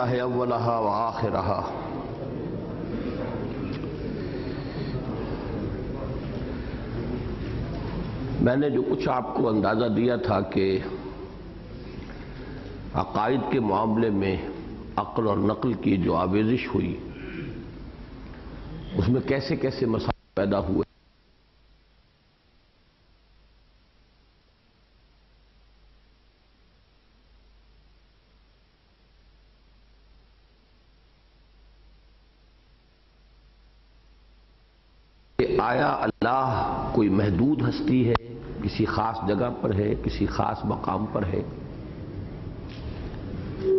अव्वलहा व आखिरहा मैंने जो कुछ आपको अंदाज़ा दिया था कि अकायद के मामले में अक्ल और नकल की जो आवेजिश हुई, उसमें कैसे कैसे मसाइल पैदा हुए? आया, अल्लाह, कोई महदूद हस्ती है, किसी खास जगह पर है, किसी खास मकाम पर है।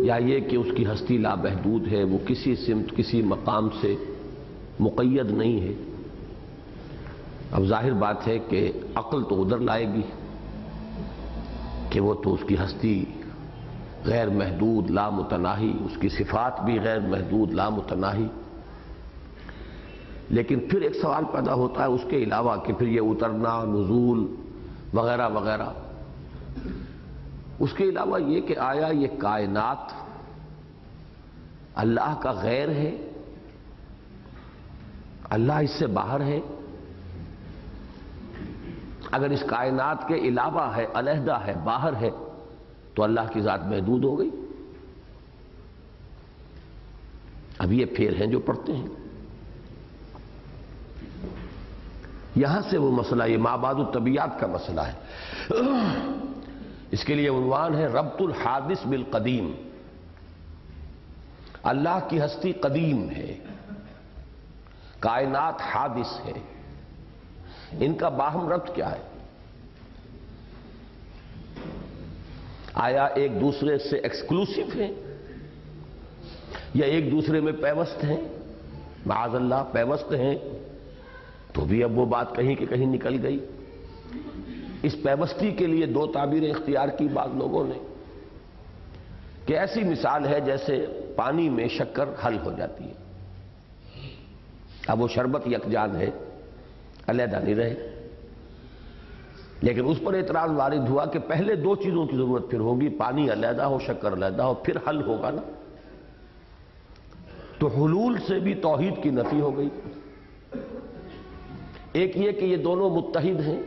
या ये कि उसकी हस्ती लामहदूद है, वो किसी सिमत, किसी मकाम से मुक़ैद नहीं है। अब ज़ाहिर बात है कि अक्ल तो उधर लाएगी, कि वो तो उसकी हस्ती गैर महदूद, लामतनाही, उसकी सिफात भी गैर महदूद, लामतनाही। लेकिन फिर एक सवाल पैदा होता है उसके अलावा कि फिर ये उतरना, नजूल, वगैरह वगैरह। उसके अलावा ये कि आया ये कायनात, अल्लाह का गैर है, अल्लाह इससे बाहर है। अगर इस कायनात के अलावा है, अलहदा है, बाहर है तो अल्लाह की ज़ात महदूद हो गई। अब ये फेर हैं जो पढ़ते हैं। यहाँ से वो मसला, ये माबाद तबियात का मसला है। इसके लिए उनवान है रब्तुल हादिस बिल कदीम। अल्लाह की हस्ती कदीम है। कायनात हादिस है। इनका बाहम रब्त क्या है? आया एक दूसरे से एक्सक्लूसिव है। या एक दूसरे में पैवस्त हैं? माजल्ला पैवस्त हैं। तो भी अब वो बात कहीं के कहीं निकल गई। इस पैवस्ती के लिए दो ताबीरें इख्तियार की बाद लोगों ने कि ऐसी मिसाल है जैसे पानी में शक्कर हल हो जाती है। अब वो शरबत यकजान है, अलहदा नहीं रहे। लेकिन उस पर एतराज़ वारिद हुआ कि पहले दो चीज़ों की ज़रूरत फिर होगी, पानी अलहदा हो, शक्कर अलहदा हो, फिर हल होगा ना। तो हलूल से भी तोहीद की नफी हो गई। एक ये कि ये दोनों मुत्तहिद हैं।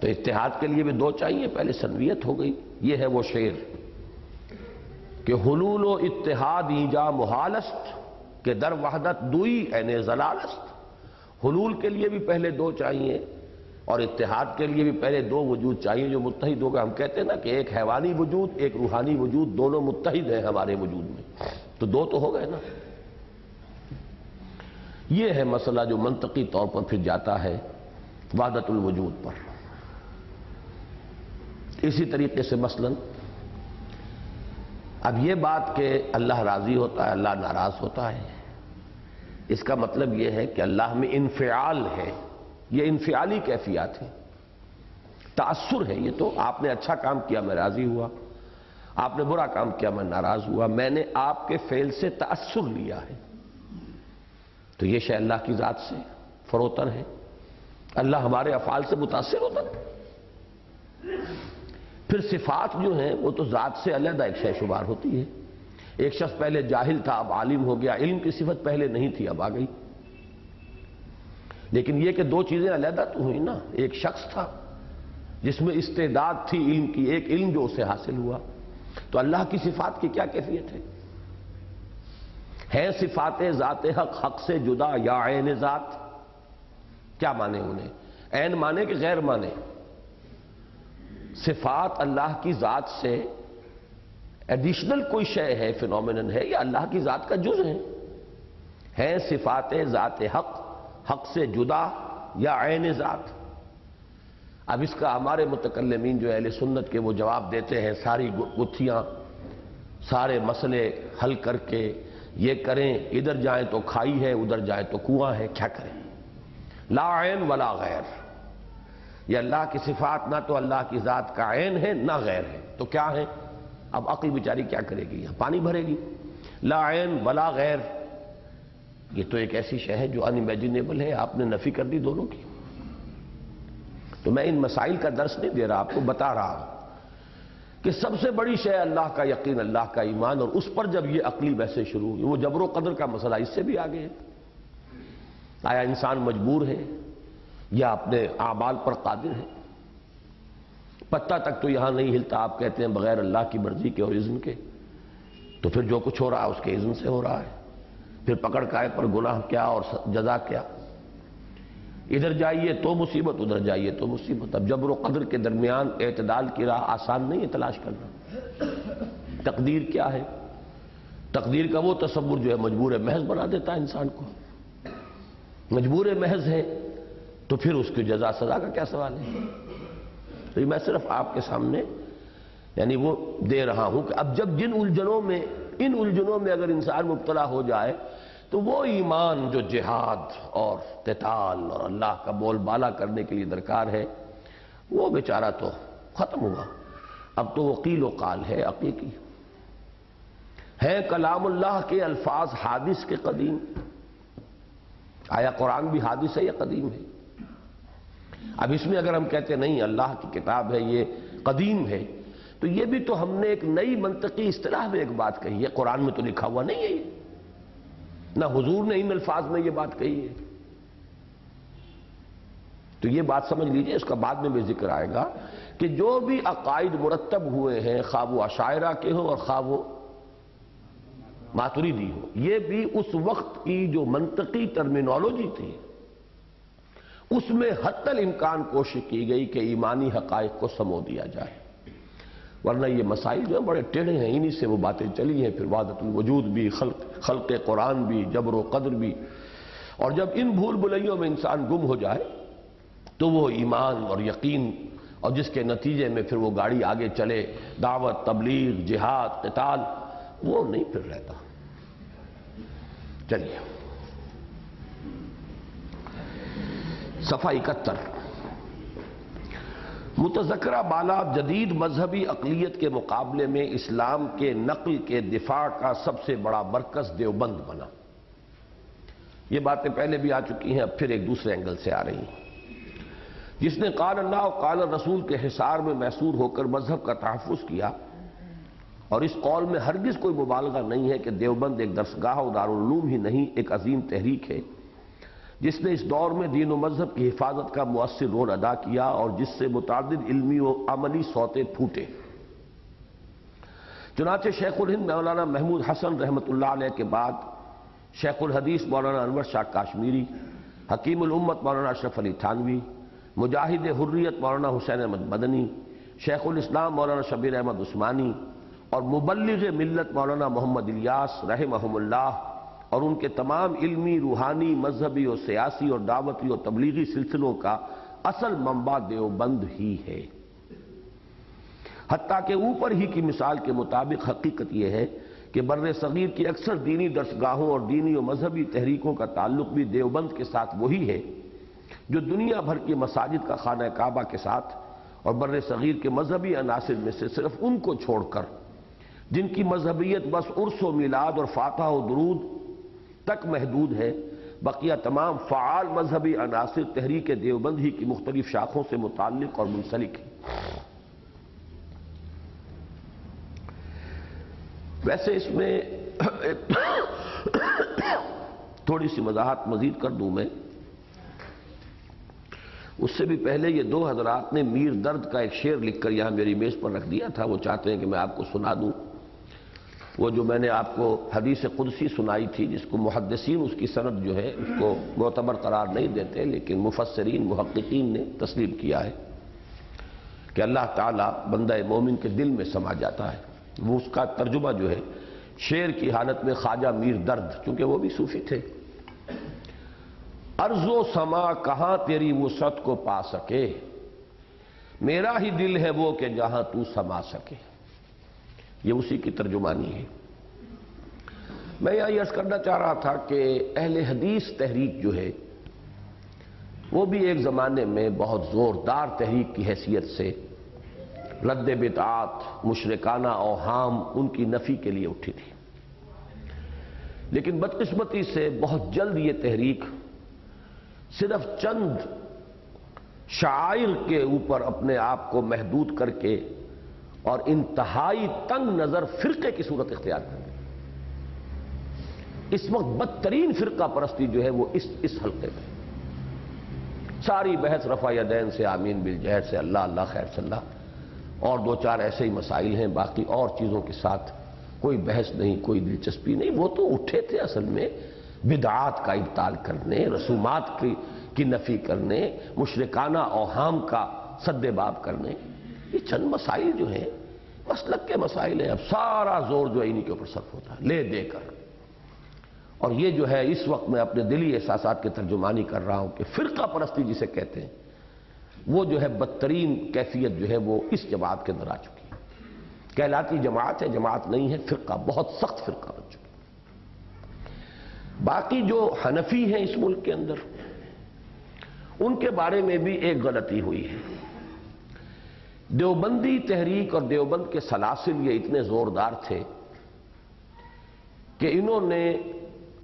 तो इत्तेहाद के लिए भी दो चाहिए, पहले सनवियत हो गई, ये है वो शेर कि हलूल इत्तेहाद ईजा मुहालस्त, के दर वहदत दुई एन जलालस्त। हलूल के लिए भी पहले दो चाहिए और इत्तेहाद के लिए भी पहले दो वजूद चाहिए, जो मुत्तहिद होगा हम कहते हैं ना कि एक हैवानी वजूद, एक रूहानी वजूद, दोनों मुत्तहिद हैं हमारे वजूद में। तो दो तो हो गए ना। यह है मसला जो मनतकी तौर पर फिर जाता है वादतुल वजूद पर। इसी तरीके से मसलन, अब यह बात कि अल्लाह राज़ी होता है, अल्लाह नाराज़ होता है। इसका मतलब यह है कि अल्लाह में इनफियाल है, ये इनफियाली कैफियत है। तासुर है ये तो आपने अच्छा काम किया, मैं राज़ी हुआ। आपने बुरा काम किया, मैं नाराज़ हुआ। मैंने आपके फेल से तासुर लिया है। तो ये शह अल्लाह की ज़ात से फरोतर है। अल्लाह हमारे अफाल से मुतासर होता है। फिर सिफात जो है, वो तो ज़ात से अलहदा एक शह शुमार होती है। एक शख्स पहले जाहिल था, अब आलिम हो गया, इल्म की सिफत पहले नहीं थी, अब आ गई। लेकिन यह कि दो चीज़ें अलहदा तो हुई ना, एक शख्स था, जिसमें इस्तेदाद थी इल्म की, एक इल्म जो उसे हासिल हुआ। तो अल्लाह की सिफात की क्या कैफियत है? है सिफात ज़ात हक हक से जुदा, या एन ज़ात। क्या माने उन्हें? एन माने कि गैर माने? सिफात अल्लाह की ज़ात से एडिशनल कोई शय है फिनोमिन है, या अल्लाह की ज़ात का जुज है? है सिफात ज़ात हक हक से जुदा, या एन ज़ात? अब इसका हमारे मुतकलमीन जो अहल सुन्नत के वो जवाब देते हैं, सारी गुत्थियाँ, सारे मसले हल करके ये करें, इधर जाएँ तो खाई है, उधर जाएँ तो कुआँ है, क्या करें? ला ऐन वला गैर। ये अल्लाह की सिफात ना तो अल्लाह की ज़ात का ऐन है, ना गैर है। तो क्या है? अब अक्ल बेचारी क्या करेगी? यहाँ पानी भरेगी। ला ऐन वला गैर। ये तो एक ऐसी शय है जो अनइमेजिनेबल है, आपने नफी कर दी दोनों की। तो मैं इन मसाइल का दर्श नहीं दे रहा, आपको बता रहा हूँ। कि सबसे बड़ी शय अल्लाह का यकीन, अल्लाह का ईमान, और उस पर जब ये अकली बहसें शुरू हुई, वो जबरो कदर का मसला इससे भी आगे है। आया इंसान मजबूर है, या अपने आमाल पर कादिर है। पत्ता तक तो यहाँ नहीं हिलता, आप कहते हैं बगैर अल्लाह की मर्ज़ी के और इज्न के। तो फिर जो कुछ हो रहा है, उसके इज्न से हो रहा है। फिर पकड़ काय पर गुनाह क्या और जजा क्या? इधर जाइए तो मुसीबत, उधर जाइए तो मुसीबत। अब जबर कदर के दरमियान एतदाल की राह आसान नहीं है तलाश करना। तकदीर क्या है? तकदीर का वो तस्वुर जो है मजबूर महज बना देता है इंसान को। मजबूर महज है तो फिर उसकी जजा सजा का क्या सवाल है? तो मैं सिर्फ़ आपके सामने, यानी वो दे रहा हूँ कि अब जब जिन उलझनों में, इन उलझनों में अगर इंसान मुबतला हो जाए तो वो ईमान जो जिहाद और तताल और अल्लाह का बोलबाला करने के लिए दरकार है, वो बेचारा तो खत्म हुआ। अब तो वो कीलो काल है अकीकी है कलामुल्लाह के अल्फाज हादिस के कदीम। आया कुरान भी हादिस है या कदीम है? अब इसमें अगर हम कहते नहीं, अल्लाह की किताब है, ये कदीम है तो ये भी तो हमने एक नई मंतकी इतलाह में एक बात कही है। कुरान में तो लिखा हुआ नहीं है ये। ना हुजूर ने इन अल्फाज में ये बात कही है। तो ये बात समझ लीजिए, इसका बाद में भी ज़िक्र आएगा कि जो भी अकायद मुरतब हुए हैं खा वो अशायरा के हो और खा वो मातुरीदी हो, ये भी उस वक्त की जो मंतकी टर्मिनोलॉजी थी, उसमें हत्तल इम्कान कोशिश की गई कि ईमानी हकायक को समो दिया जाए। वरना ये मसाइल जो है, बड़े टेढ़े हैं, इन्हीं से वो बातें चली हैं। फिर वादतुल वजूद भी, खल्क खल्क कुरान भी, जबर कदर भी। और जब इन भूल बुलैयों में इंसान गुम हो जाए तो वो ईमान और यकीन और जिसके नतीजे में फिर वो गाड़ी आगे चले, दावत, तबलीग, जिहाद, कताल, वो नहीं फिर रहता। चलिए। सफ़ा इकहत्तर। मुतजकरा बाला जदीद मजहबी अकलीत के मुकाबले में इस्लाम के नकल के दिफा का सबसे बड़ा मरकज देवबंद बना। ये बातें पहले भी आ चुकी हैं, अब फिर एक दूसरे एंगल से आ रही हैं। जिसने काल अल्लाह काल रसूल के हिसार में मैसूर होकर मज़हब का तहफ़ किया, और इस कौल में हरगिज कोई मुबालगा नहीं है कि देवबंद एक दरसगाह और दारूम ही नहीं, एक अजीम तहरीक है। जिसने इस दौर में दीन व मज़हब की हिफाजत का मुसर रोल अदा किया और जिससे मुतद इलमी व अमली सौते फूटे। चुनाचे शेखुल हिंद मौलाना महमूद हसन रहमत के बाद शेखुल हदीस मौलाना अनवर शाह काश्मीरी, हकीमुल उम्मत मौलाना अशरफ अली थानवी, मुजाहिद हुर्रियत मौलाना हुसैन अहमद मदनी, शेखुल इस्लाम मौलाना शबीर अहमद उस्मानी और मुबलग मिलत मौलाना मोहम्मद इलियास रहमल्ला और उनके तमाम इल्मी, रूहानी, मजहबी और सियासी और दावती और तबलीगी सिलसिलों का असल मंबा देवबंद ही है। हती के ऊपर ही की मिसाल के मुताबिक हकीकत यह है कि बर सग़ीर की अक्सर दीनी दरसगाहों और दीनी और मजहबी तहरीकों का ताल्लुक भी देवबंद के साथ वही है, जो दुनिया भर की मसाजिद का खाना काबा के साथ और बर सग़ीर के मजहबी अनासर में से सिर्फ़ उनको छोड़कर, जिनकी मजहबियत बस उर्स मिलाद और फातह दरूद तक महदूद है। बकिया तमाम फ़ाल मजहबी अनासर तहरीक देवबंद ही की मुख्तलिफ़ शाखों से मुतल और मुंसलिक है। वैसे इसमें थोड़ी सी वजाहत मजीद कर दूँ मैं। उससे भी पहले ये दो हजरात ने मीर दर्द का एक शेर लिखकर यहाँ मेरी मेज पर रख दिया था। वो चाहते हैं कि मैं आपको सुना दूँ। वो जो मैंने आपको हदीस कुदसी सुनाई थी, जिसको मुहदसिन उसकी सनद जो है, उसको मोतबर करार नहीं देते, लेकिन मुफसरीन महक्कीन ने तस्लीम किया है कि अल्लाह ताला बंदा मोमिन के दिल में समा जाता है। वो उसका तर्जुमा जो है, शेर की हालत में ख्वाजा मीर दर्द चूँकि वो भी सूफी थे। अर्जो समा, कहाँ तेरी वसत को पा सके? मेरा ही दिल है वो कि जहाँ तू समा सके। ये उसी की तर्जुमानी है। मैं यहाँ यश करना चाह रहा था कि अहल हदीस तहरीक जो है, वो भी एक ज़माने में बहुत ज़ोरदार तहरीक की हैसियत से रद्द बितात मुशरकाना और हाम उनकी नफ़ी के लिए उठी थी। लेकिन बदकिस्मती से बहुत जल्द ये तहरीक सिर्फ़ चंद शायर के ऊपर अपने आप को महदूद करके और इंतहाई तंग नज़र फिरके की सूरत इख्तियार कर ली इस वक्त बदतरीन फिरका परस्ती जो है वो इस इस हल्के में। सारी बहस रफा यदैन से आमीन बिल जहर से अल्लाह अल्लाह खैर सल्लाह और दो चार ऐसे ही मसाइल हैं बाकी और चीज़ों के साथ कोई बहस नहीं कोई दिलचस्पी नहीं। वो तो उठे थे असल में बिदात का इब्ताल करने रसूमात की, की नफी करने मुशरकाना ओहाम का सद्देबाब करने। ये चंद मसाइल जो हैं मसलक के मसाइल हैं, अब सारा ज़ोर जो है इन्हीं के ऊपर सर्फ होता है। ले देकर। और ये जो है, इस वक्त मैं अपने दिली एहसास की तर्जुमानी कर रहा हूँ कि फिरका परस्ती जिसे कहते हैं, वो जो है बदतरीन कैफियत जो है, वो इस जमात के अंदर आ चुकी है। कहलाती जमात है, जमात नहीं है, फिरका, बहुत सख्त फिरका बन चुकी बाकी जो हनफी हैं इस मुल्क के अंदर, उनके बारे में भी एक गलती हुई है। देवबंदी तहरीक और देवबंद के सलासिल ये इतने जोरदार थे कि इन्होंने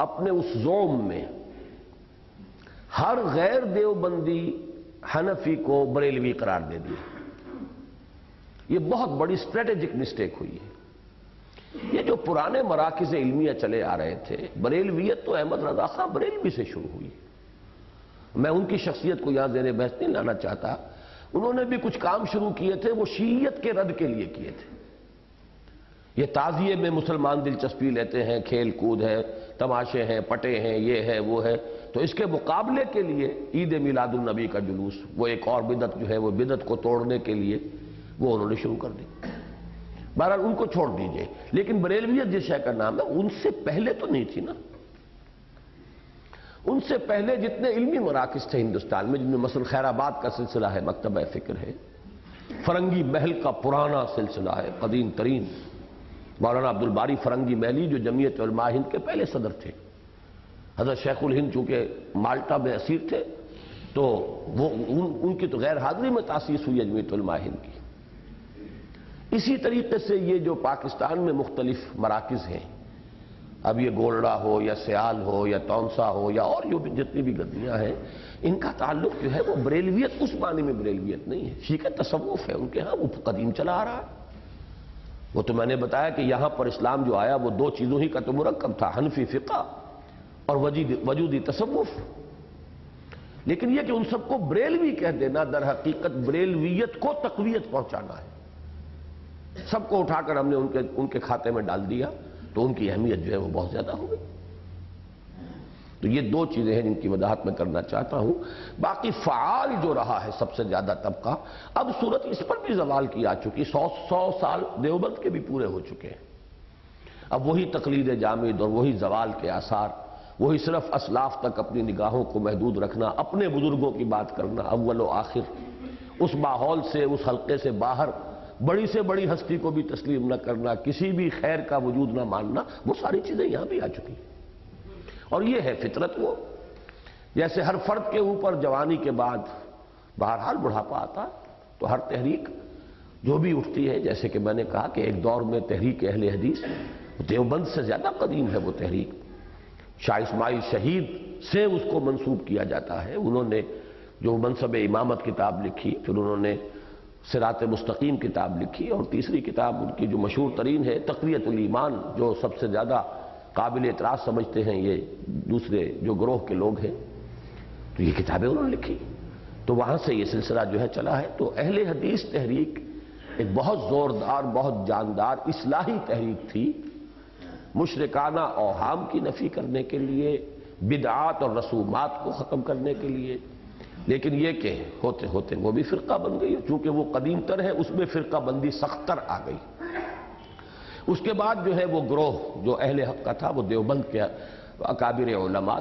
अपने उस जोम में हर गैर देवबंदी हनफी को बरेलवी करार दे दिया। ये बहुत बड़ी स्ट्रेटेजिक मिस्टेक हुई है। ये जो पुराने मराकज इल्मिया चले आ रहे थे, बरेलवियत तो अहमद रजा खां बरेलवी से शुरू हुई। मैं उनकी शख्सियत को यहाँ जेर बहस नहीं लाना चाहता उन्होंने भी कुछ काम शुरू किए थे, वो शीयत के रद्द के लिए किए थे। ये ताजिए में मुसलमान दिलचस्पी लेते हैं, खेल कूद है, तमाशे हैं, पटे हैं, ये है, वो है। तो इसके मुकाबले के लिए ईद मिलादुलनबी का जुलूस, वो एक और बिदत जो है, वो बिदत को तोड़ने के लिए वो उन्होंने शुरू कर दी। बहरहाल उनको छोड़ दीजिए। लेकिन बरेलवियत जिस शय का नाम है, उनसे पहले तो नहीं थी ना। उनसे पहले जितने इल्मी मराकज थे हिंदुस्तान में जिनमें मसल खैराबाद का सिलसिला है मकतब फ़िक्र है फरंगी महल का पुराना सिलसिला है कदीम तरीन मौलाना अब्दुल बारी फरंगी महली जो जमीयत हिंद के पहले सदर थे। हज़रत शेखुल हिंद चूँकि माल्टा में असीर थे तो वो उन, उनकी तो गैर हाजिरी में तासीस हुई जमीयत हिंद की। इसी तरीके से ये जो पाकिस्तान में मुख्तलिफ़ मराकज हैं अब ये गोलड़ा हो या सियाल हो या तौनसा हो या और जो भी जितनी भी गद्दियाँ हैं, इनका ताल्लुक जो है वो बरेलवियत, उस मानी में बरेलवियत नहीं है। शीख तसवुफ है उनके यहाँ, वो कदीम चला आ रहा है। वो तो मैंने बताया कि यहाँ पर इस्लाम जो आया, वो दो चीज़ों ही का तो मुरक्ब था, हनफी फ़िका और वजूदी तसवुफ लेकिन यह कि उन सबको ब्रेलवी कह देना, दर हकीकत ब्रेलवियत को तकवीत पहुंचाना है। सबको उठाकर हमने उनके उनके खाते में डाल दिया। तो उनकी अहमियत जो है वो बहुत ज़्यादा हो गई। तो ये दो चीज़ें हैं जिनकी वजाहत मैं करना चाहता हूँ। बाकी फाल जो रहा है सबसे ज़्यादा तबका, अब सूरत इस पर भी जवाल की आ चुकी, सौ सौ साल देवबंद के भी पूरे हो चुके हैं। अब वही तकलीद जामिद और वही जवाल के आसार, वही सिर्फ़ असलाफ तक अपनी निगाहों को महदूद रखना, अपने बुज़ुर्गों की बात करना, अव्वल आखिर। उस माहौल से, उस हल्के से बाहर बड़ी से बड़ी हस्ती को भी तस्लीम न करना, किसी भी खैर का वजूद न मानना, वो सारी चीज़ें यहाँ भी आ चुकी और ये है फितरत वो। जैसे हर फर्द के ऊपर जवानी के बाद बहरहाल बुढ़ापा आता तो हर तहरीक जो भी उठती है, जैसे कि मैंने कहा कि एक दौर में तहरीक अहल हदीस, देवबंद से ज़्यादा कदीम है वो तहरीक। शाह इस्माइल शहीद से उसको मंसूब किया जाता है। उन्होंने जो मनसब इमामत किताब लिखी, फिर उन्होंने सिरात मुस्तकीम किताब लिखी और तीसरी किताब उनकी जो मशहूर तरीन है तकरीतुल जो सबसे ज़्यादा काबिल एतराज़ समझते हैं ये दूसरे जो ग्रोह के लोग हैं तो ये किताबें उन्होंने लिखी। तो वहाँ से ये सिलसिला जो है चला है। तो अहले हदीस तहरीक एक बहुत ज़ोरदार, बहुत जानदार इसलाही तहरीक थी। मुशरकाना ओहाम की नफ़ी करने के लिए बिदात और रसूमात को ख़त्म करने के लिए लेकिन ये के होते होते, वो भी फिरका बन गई। चूँकि वो कदीम तर है, उसमें फिरका बंदी सख्तर आ गई। उसके बाद जो है वो ग्रोह, जो अहले हक का था, वो देवबंद के अकाबिर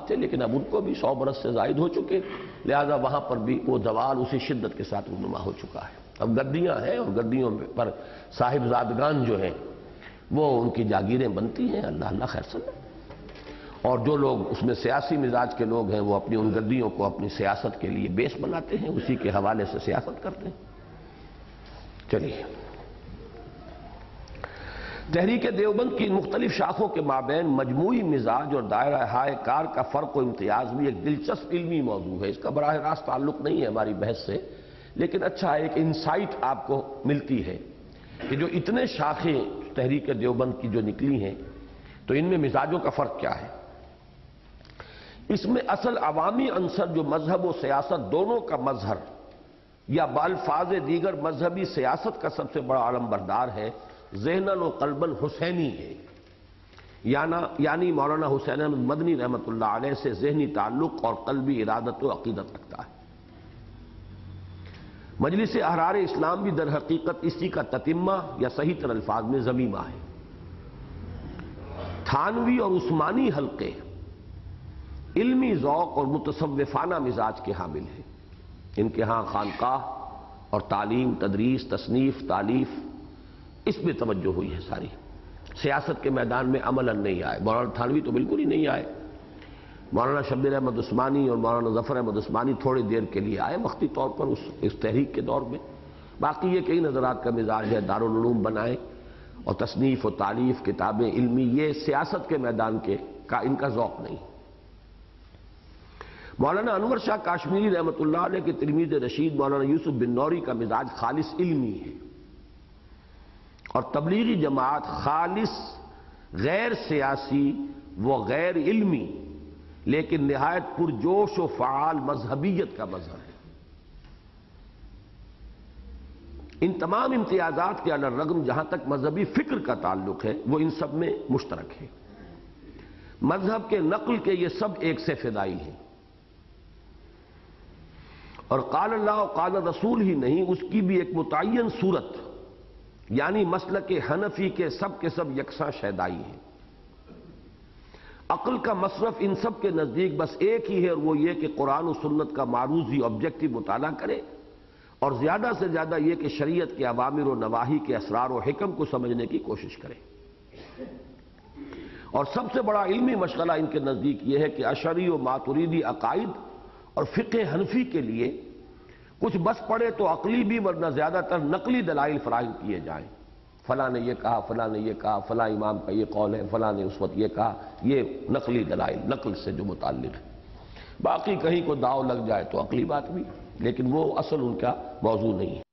थे, लेकिन अब उनको भी सौ बरस से जायद हो चुके लिहाजा वहाँ पर भी वो जवाल उसी शिद्दत के साथ रूनुमा हो चुका है। अब गद्दियाँ हैं और गद्दियों पर साहिबजादगान जो हैं, वो उनकी जागीरें बनती हैं। अल्लाह अल्लाह खैर सल्ला। और जो लोग उसमें सियासी मिजाज के लोग हैं, वो अपनी उन गद्दियों को अपनी सियासत के लिए बेस बनाते हैं, उसी के हवाले से सियासत करते हैं। चलिए। तहरीक देवबंद की मुख्तलिफ़ शाखों के माबेन मजमू मिजाज और दायरा हाय कार का फ़र्क व इम्तियाज़ भी एक दिलचस्प इलमी मौजू है। इसका बरह रास्त ताल्लुक नहीं है हमारी बहस से, लेकिन अच्छा एक इंसाइट आपको मिलती है कि जो इतने शाखें तहरीक देवबंद की जो निकली हैं तो इनमें मिजाजों का फ़र्क क्या है? इसमें असल अवामी अंसर जो मज़हब और सियासत दोनों का मजहर या बालफाज दीगर मजहबी सियासत का सबसे बड़ा आलम बरदार है, जहनन व कलबन हुसैनी है। याना, यानी मौलाना हुसैन अहमद मदनी रहमत अलैह से जहनी ताल्लुक और कलबी इरादत व अकीदत रखता है। मजलिस अहरार इस्लाम भी दर हकीकत इसी का ततिम्मा या सही तर अल्फाज में जमीमा है। थानवी और उस्मानी हल्के इल्मी जौक और मुतसवाना मिजाज के हामिल हैं। इनके यहाँ खानकाह और तालीम, तदरीस, तसनीफ, तालीफ, इसमें तवज्जो हुई है सारी। सियासत के मैदान में अमलन नहीं आए। मौलाना थानवी तो बिल्कुल ही नहीं आए। मौलाना शब्बीर अहमद उस्मानी और मौलाना ज़फ़र अहमद उस्मानी थोड़ी देर के लिए आए, वक्ती तौर पर उस, इस तहरीक के दौर में। बाकी ये कई नजरात का मिजाज है दारूम बनाए और तसनीफ और तालीफ, किताबें, इल्मी, ये सियासत के मैदान के का इनका जौक नहीं। मौलाना अनवर शाह काश्मीरी रहमत के तिरमीद रशीद मौलाना यूसुफ बिन नौरी का मिजाज खालिस इल्मी है। और तबलीगी जमात खालिस गैर सियासी व गैर इल्मी, लेकिन नहायत पुरजोश व फ़ाल मजहबीयत का मज़हब है। इन तमाम इम्तियाजात के अलरगम जहाँ तक मजहबी फ़िक्र का ताल्लुक है, वो इन सब में मुश्तरक है। मज़हब के नकल के ये सब एक से फिदाई हैं। और काल अल्लाह काल रसूल ही नहीं, उसकी भी एक मुतन सूरत। यानी मसल के हनफी के सब के सब यकसा शैदाई है। अक्ल का मसरफ इन सब के नज़दीक बस एक ही है, और वो ये कि कुरान और सुन्नत का मारूजी ऑब्जेक्टिव मुताला करे, और ज़्यादा से ज़्यादा ये कि शरीयत के अवामिर व नवाही के असरार व हिकम को समझने की कोशिश करे। और सबसे बड़ा इल्मी मशगला इनके नज़दीक ये है कि अशरी व मातुरीदी अकायद और फ़िक हनफी के लिए कुछ बस पड़े तो अकली भी, वरना ज़्यादातर नकली दलाइल फराहम किए जाएँ। फला ने यह कहा, फला ने यह कहा, फला इमाम का ये कौल है, फला ने उस वक्त यह कहा। ये नकली दलाइल, नकल से जो मुतल है। बाकी कहीं को दाव लग जाए तो अकली बात भी लेकिन वो असल उनका मौजू नहीं है।